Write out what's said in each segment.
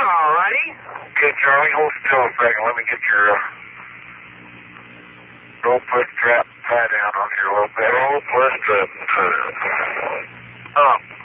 All righty. Okay, Charlie, hold still a second. Let me get your uh, rope push strap tie down on here a little bit. Rope push strap tie down. Oh.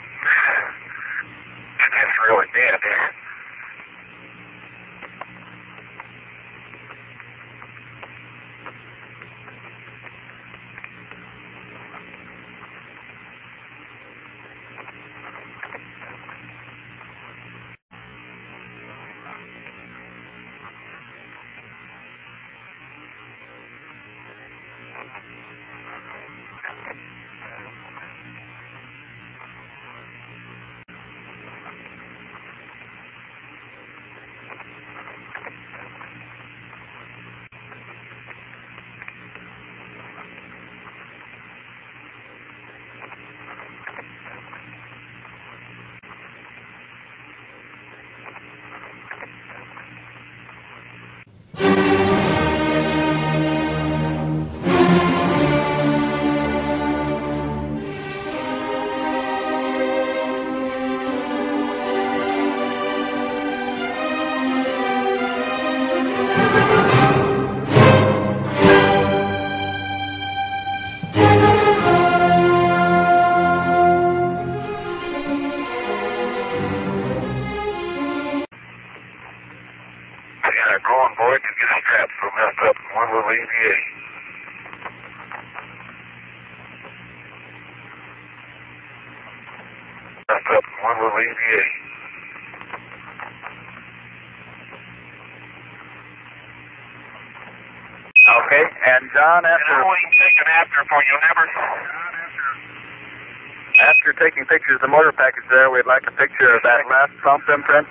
Yeah, go on, boy. Just get a strap so messed up and one will alleviate. Messed up and one will alleviate. Okay, and John, And after I won't after for you. Never. after taking pictures of the mortar package there, we'd like a picture of that last pump imprint.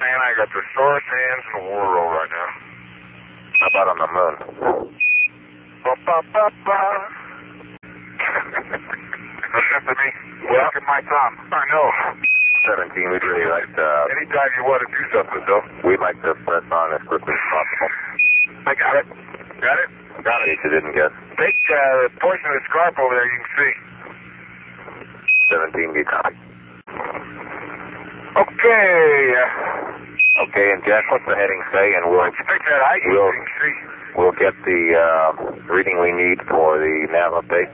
Man, I got the sorest hands in the world right now. How about on the moon? Ba ba ba ba. Listen to me. Look at my thumb. I know. 17, we'd really like to, Anytime you want to do something, though. we'd like to press on as quickly as possible. I got it. Got it? Got In case you didn't get Take uh, the portion of the scarf over there. You can see. 17, you copy. Okay. Okay, and Jack, what's the heading say? And we'll pick that you We'll- we'll get the uh, reading we need for the nav update.